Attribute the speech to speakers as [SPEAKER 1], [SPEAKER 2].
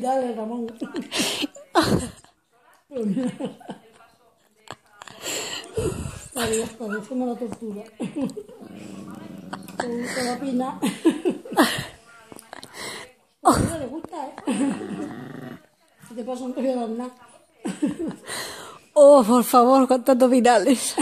[SPEAKER 1] Dale, Ramón. Vale, ya está, dejemos la tortura. ¿Te gusta la pina? A ella le gusta, ¿eh? Si te paso no te voy a dar nada.
[SPEAKER 2] Oh, por favor, cuántos abdominales.